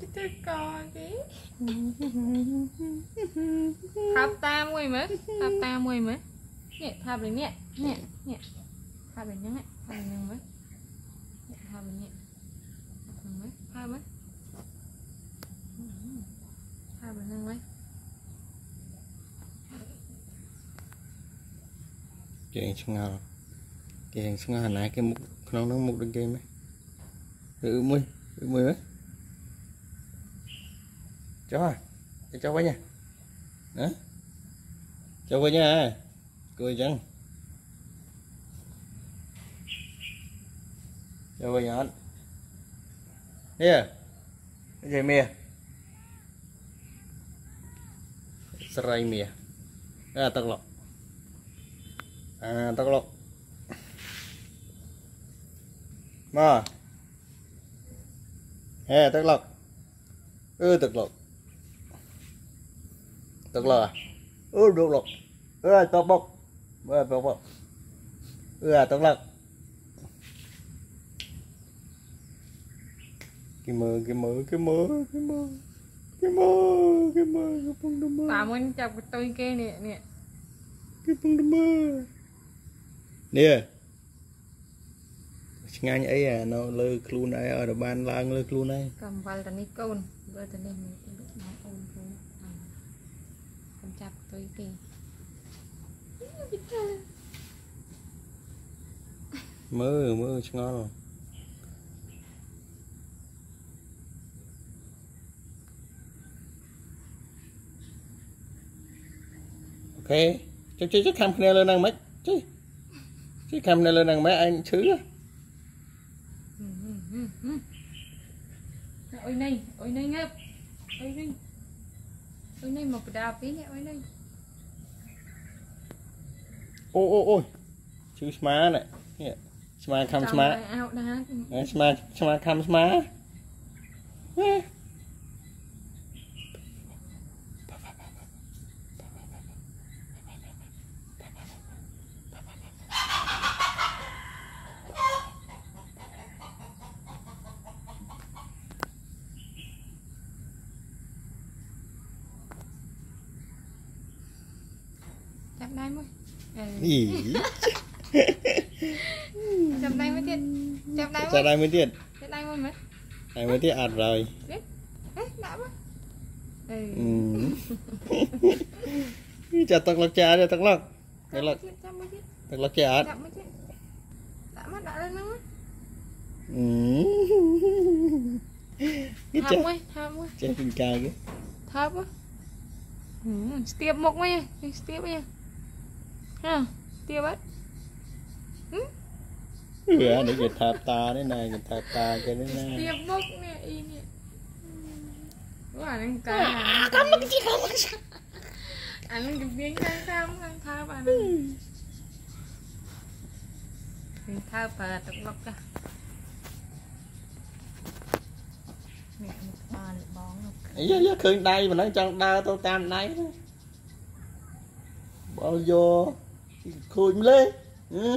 ទៅកគេថាប់តាមួយមើលថាប់តាមួយមើលនេះថាប់ដូចនេះនេះនេះថាប់ដូចហ្នឹងថាប់ដូចហ្នឹងមើលថាប់ដូចនេះមើលថាប់មើលថាប់ដូចហ្នឹងមើលគេឆ្ងល់គេឆ្ងល់ណាគេមុខក្នុងហ្នឹងមុខដូចគេមើលឬមួយឬមួយមើល cho à, cho quá nha. Đó cho quá nha. Cười chân cho quá nhỏ. Nè cái gì mía serai mía à tắc lọc à tắc lọc mà. Hè tắc lọc ư ừ, tắc lọc tức là ừ được rồi. Ừ tao bốc ừ tao bốc ừ tức là cái mơ cái mơ cái mơ cái mơ. Cái mơ cái mơ cái phong đâm mơ. Bà muốn chọc tôi kia nè nè. Cái phong đâm mơ. Nè. Ngay ấy à nó lơ clun ấy ở đó ban lang lơ clun ấy cầm vào tao ní côn. Vừa tao ní កំចាប់កតុយគេមើលមើលឆ្ងល់អូខេចុះចុះចុះខំគ្នាលើហ្នឹងមិនចុះចុះខំគ្នាលើហ្នឹងមិនឯងឈឺហ៎អុយនេះអុយនេះងើបអុយនេះអុយនេះមកបដាពីនេះអុយនេះ អូអូអូយឈឺស្មាណែនេះស្មាខំស្មាអោដែរហ៎ស្មាស្មាខំស្មាហេចាប់ដៃមួយអឺ ý ចាប់ដៃមួយទៀតចាប់ដៃមួយ sao đây mới tiết ចាប់ដៃមួយមើល đây mới tiết ạt rồi ហេដាក់មកអឺ ừ. chặt tắc lắc cha cho tắc lắc ចាំ tắc lắc ទៀតចាំមួយទៀត tắc lắc cha ạt ចាប់មួយទៀតដាក់មកដាក់លើហ្នឹងមក ừ. cái ថើប cha មួយថើបមួយ cha tình ca cái ថើបហ៎ស្ទាបមុខមួយស្ទាបវិ ញហ៎ស្ទាបអត់ ừ để cái thạp ta đấy này cái thạp ta cái đấy ស្ទា này បមុខនេះអ៊ីនេះអូអានឹងកាអានឹងទីខំអានឹងជំនាញខាងតាមខាងថើបអានឹងខាងថើបប្រើទឹកលុកចានេះមកបានបងនោះ ấy giờ giờ khơi đây mà nó chẳng đau tao ខូចម្លេះហ៎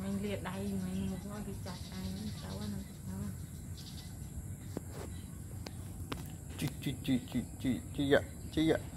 មិញលាដៃមិញមកមកគេចាស់ដៃទៅណាជីជីជីជីជីជីយ៉ាជីយ៉ា